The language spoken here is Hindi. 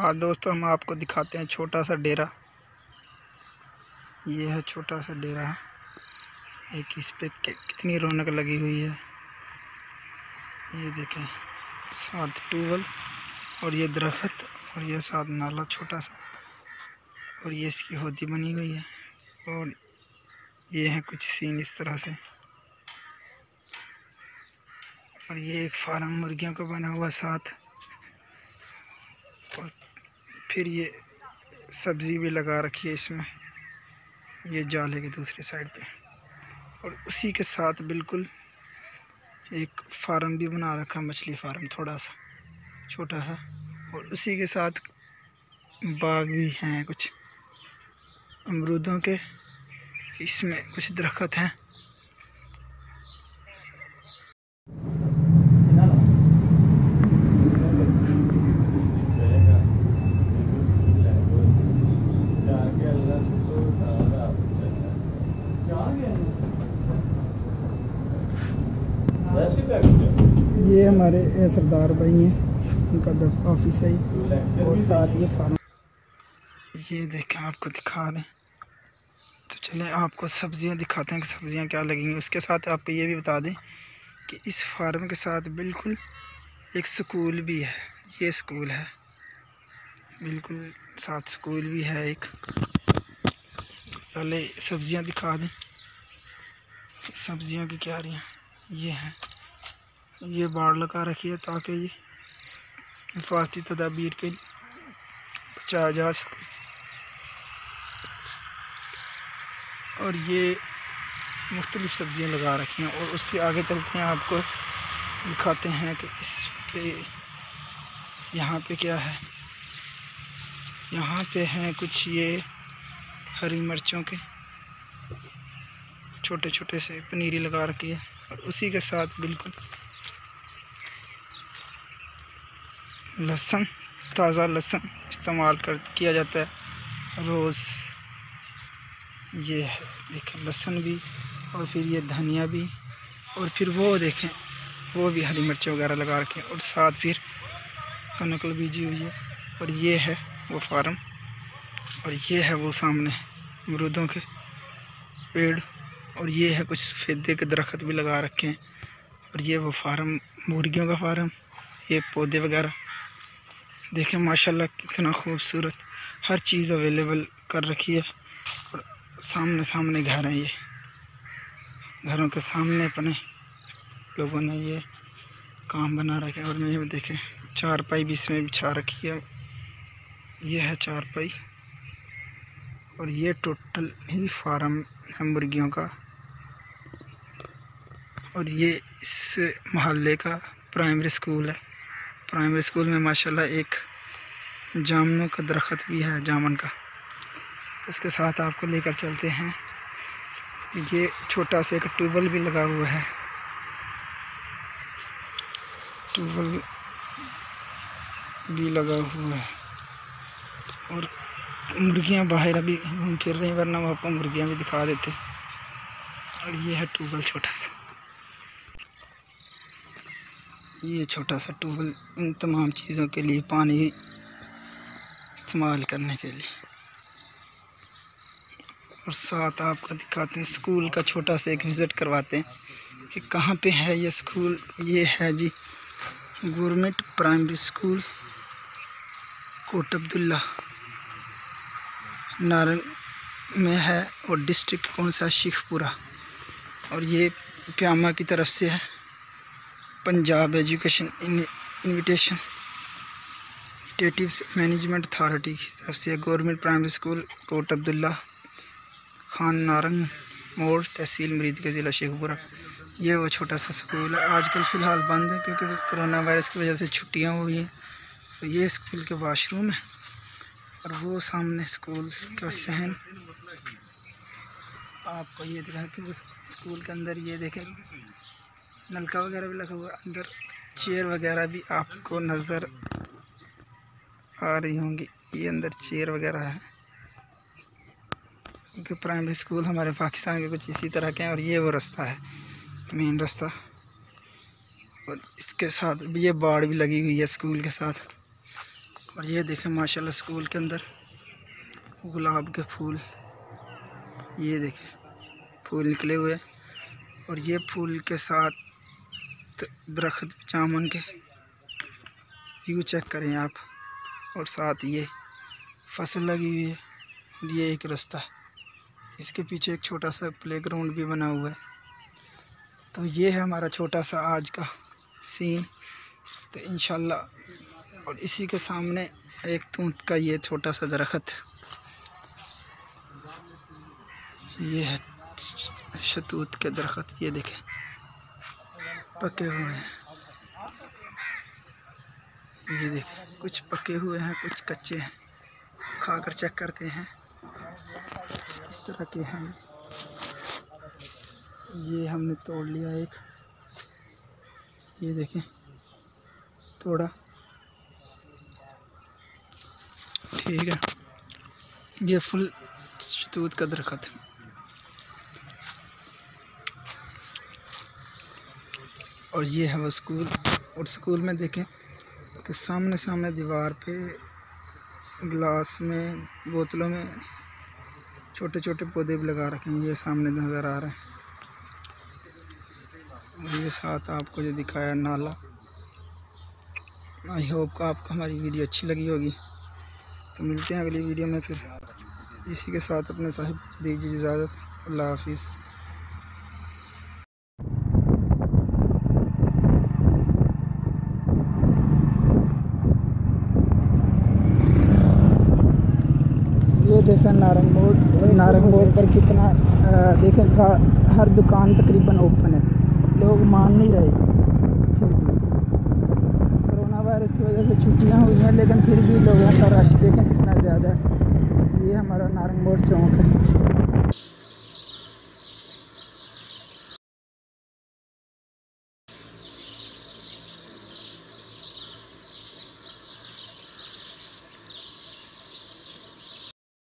आज दोस्तों हम आपको दिखाते हैं छोटा सा डेरा। ये है छोटा सा डेरा। एक इस पर कितनी रौनक लगी हुई है। ये देखें साथ टूवल और ये दरख्त और ये साथ नाला छोटा सा और ये इसकी होदी बनी हुई है। और ये है कुछ सीन इस तरह से। और ये एक फार्म मुर्गियों का बना हुआ साथ। फिर ये सब्ज़ी भी लगा रखी है इसमें। ये जाले की दूसरी साइड पे। और उसी के साथ बिल्कुल एक फार्म भी बना रखा मछली फार्म थोड़ा सा, छोटा सा। और उसी के साथ बाग भी हैं कुछ। अमरूदों के इसमें कुछ दरख्त हैं। हमारे सरदार भाई हैं, उनका ऑफ़िस है और साथ ये फार्म ये देखें, आपको दिखा रहे तो चलें, आपको सब्ज़ियाँ दिखाते हैं कि सब्ज़ियाँ क्या लगेंगी। उसके साथ आपको ये भी बता दें कि इस फार्म के साथ बिल्कुल एक स्कूल भी है। ये स्कूल है। बिल्कुल साथ स्कूल भी है एक। पहले सब्ज़ियाँ दिखा दें। सब्ज़ियों की क्यारियाँ। ये हैं। ये बाढ़ लगा रखी है ताकि ये हिफाजती तदाबीर के बचाया जा सके। और ये मुख्तलिफ़ सब्ज़ियाँ लगा रखी हैं और उससे आगे चलते हैं आपको दिखाते हैं कि इस पे यहाँ पे क्या है। यहाँ पे हैं कुछ ये हरी मिर्चों के छोटे छोटे से पनीरी लगा रखी है और उसी के साथ बिल्कुल लहसुन, ताज़ा लहसुन इस्तेमाल कर, किया जाता है। रोज़ ये है, देखें, लहसुन भी और फिर ये धनिया भी और फिर वो देखें, वो भी हरी मिर्च वगैरह लगा रखे और साथ फिर कनक बीजी हुई है और ये है वो फार्म और ये है वो सामने अमरूदों के पेड़ और ये है कुछ सफ़ेदे के दरख्त भी लगा रखे हैं और ये वो फार्म, मुर्गियों का फार्म, ये पौधे वगैरह देखें, माशाल्लाह कितना खूबसूरत हर चीज़ अवेलेबल कर रखी है। और सामने सामने घर हैं ये। घरों के सामने अपने लोगों ने ये काम बना रखे और ये देखें चार पाई भी इसमें बिछा रखी है। ये है चार पाई और ये टोटल ही फार्म है मुर्गियों का। और ये इस मोहल्ले का प्राइमरी स्कूल है। प्राइमरी स्कूल में माशाल्लाह एक जामुनों का दरख्त भी है, जामन का। उसके साथ आपको लेकर चलते हैं। ये छोटा सा एक ट्यूबवेल भी लगा हुआ है। ट्यूबवेल भी लगा हुआ है। और मुर्गियाँ बाहर अभी घूम फिर रही वरना वो आपको मुर्गियाँ भी दिखा देते। और ये है ट्यूबवेल छोटा सा। ये छोटा सा ट्यूबवेल इन तमाम चीज़ों के लिए पानी इस्तेमाल करने के लिए। और साथ आपको दिखाते हैं, स्कूल का छोटा सा एक विज़िट करवाते हैं कि कहाँ पे है ये स्कूल। ये है जी government primary school, Kot Abdullah Narang में है और डिस्ट्रिक्ट कौन सा? शेखपुरा। और ये प्यामा की तरफ़ से है। Punjab education invitation management authority की तरफ़ से government primary school Kot Abdullah Khan Narang मोड़ तहसील मरीद के ज़िला शेखपुरा। ये वो छोटा सा स्कूल है। आजकल फ़िलहाल बंद है क्योंकि कोरोना वायरस की वजह से छुट्टियाँ हुई हैं। तो ये स्कूल के वाशरूम है और वो सामने स्कूल का सहन। आपको ये दिखा कि स्कूल के अंदर ये देखें। नलका वगैरह भी लगा हुआ अंदर चेयर वगैरह भी आपको नज़र आ रही होंगी। ये अंदर चेयर वगैरह है। क्योंकि प्राइमरी स्कूल हमारे पाकिस्तान के कुछ इसी तरह के हैं और ये वो रास्ता है, मेन रास्ता। और इसके साथ ये बाड़ भी लगी हुई है स्कूल के साथ। और ये देखें माशाल्लाह स्कूल के अंदर गुलाब के फूल। ये देखें फूल निकले हुए और ये फूल के साथ दरख्त जामुन के। व्यू चेक करें आप। और साथ ये फ़सल लगी हुई है। ये एक रास्ता है। इसके पीछे एक छोटा सा प्लेग्राउंड भी बना हुआ है। तो ये है हमारा छोटा सा आज का सीन तो इन और इसी के सामने एक तूत का ये छोटा सा दरख्त। ये है शतूत के दरख्त, ये देखें। पके हुए हैं। ये देखें, कुछ पके हुए हैं, कुछ कच्चे हैं। खाकर चेक करते हैं। किस तरह के हैं। ये हमने तोड़ लिया एक। ये देखें थोड़ा ठीक है। ये फुल शतूत का दरख्त और ये है वो स्कूल। और स्कूल में देखें कि सामने सामने दीवार पे गिलास में, बोतलों में छोटे छोटे पौधे भी लगा रखे हैं। ये सामने नज़र आ रहा है। ये साथ आपको जो दिखाया नाला। आई होप आपको हमारी वीडियो अच्छी लगी होगी। तो मिलते हैं अगली वीडियो में फिर। इसी के साथ अपने साहिब दीजिए इजाज़त। अल्लाह हाफिज़। ये देखें नारंग बोर्ड नारंग बोर्ड पर कितना देखें हर दुकान तकरीबन ओपन है। लोग मान नहीं रहे। कोरोना वायरस की वजह से छुट्टियाँ हुई हैं, लेकिन फिर भी लोगों का रश देखें कितना ज़्यादा है। ये हमारा नारंग बोर्ड चौंक है।